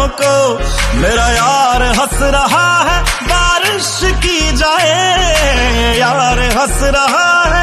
बादलों को। मेरा यार हंस रहा है बारिश की जाए। यार हंस रहा है